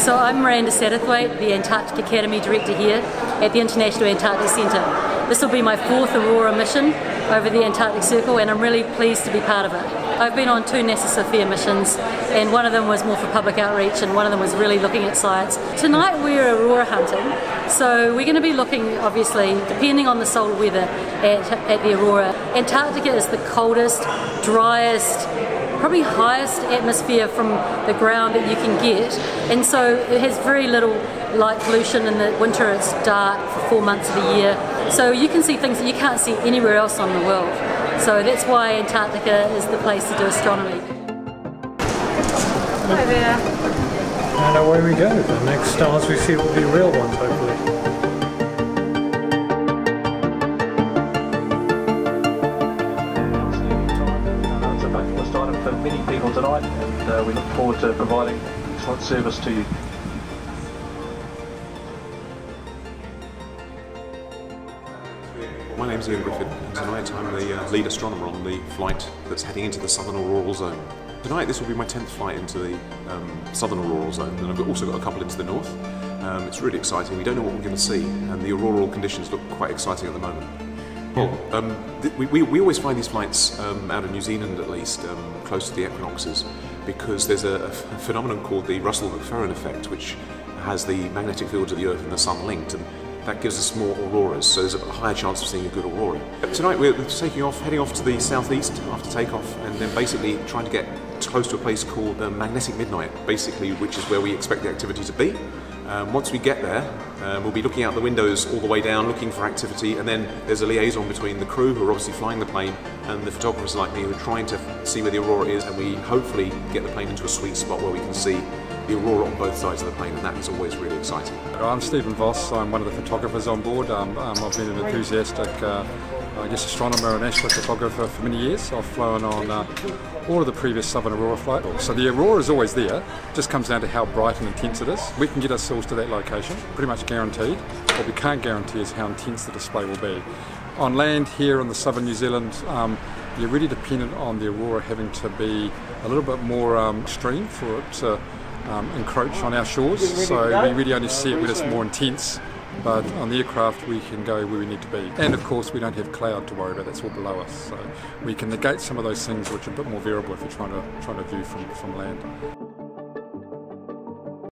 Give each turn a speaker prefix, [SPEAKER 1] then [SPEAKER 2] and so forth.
[SPEAKER 1] So I'm Miranda Satterthwaite, the Antarctic Academy Director here at the International Antarctic Centre. This will be my fourth Aurora mission over the Antarctic Circle and I'm really pleased to be part of it. I've been on two NASA SOFIA missions and one of them was more for public outreach and one of them was really looking at science. Tonight we're Aurora hunting, so we're going to be looking obviously, depending on the solar weather at, at the Aurora. Antarctica is the coldest, driest, probably highest atmosphere from the ground that you can get and so it has very little light pollution in the winter it's dark for four months of the year so you can see things that you can't see anywhere else on the world so that's why Antarctica is the place to do astronomy.
[SPEAKER 2] Hi there.
[SPEAKER 3] And away we go. The next stars we see will be real ones hopefully.
[SPEAKER 4] Tonight and uh, we look forward to providing excellent service to you.
[SPEAKER 5] My name is Ian Griffin and tonight I'm the uh, lead astronomer on the flight that's heading into the southern auroral zone. Tonight this will be my 10th flight into the um, southern auroral zone and I've also got a couple into the north. Um, it's really exciting, we don't know what we're going to see and the auroral conditions look quite exciting at the moment. Well, um, we, we, we, always find these flights um, out of New Zealand at least, um, close to the equinoxes, because there's a, a phenomenon called the Russell-McPherron effect, which has the magnetic fields of the Earth and the Sun linked, and that gives us more auroras, so there's a higher chance of seeing a good aurora. Tonight we're taking off, heading off to the southeast after takeoff, and then basically trying to get close to a place called the Magnetic Midnight, basically, which is where we expect the activity to be. Um, once we get there, um, we'll be looking out the windows all the way down, looking for activity, and then there's a liaison between the crew, who are obviously flying the plane, and the photographers like me who are trying to see where the aurora is, and we hopefully get the plane into a sweet spot where we can see the aurora on both sides of the plane, and that is always really exciting.
[SPEAKER 6] I'm Stephen Voss, I'm one of the photographers on board. Um, um, I've been an enthusiastic uh, I guess astronomer and astrophotographer for many years. I've flown on uh, all of the previous Southern Aurora flights. So the Aurora is always there, just comes down to how bright and intense it is. We can get ourselves to that location, pretty much guaranteed. What we can't guarantee is how intense the display will be. On land here in the southern New Zealand, um, you're really dependent on the Aurora having to be a little bit more um, extreme for it to um, encroach on our shores. So we really only see it when it's more intense but on the aircraft we can go where we need to be. And of course we don't have cloud to worry about, that's all below us. So we can negate some of those things which are a bit more variable if you're trying to, trying to view from, from land.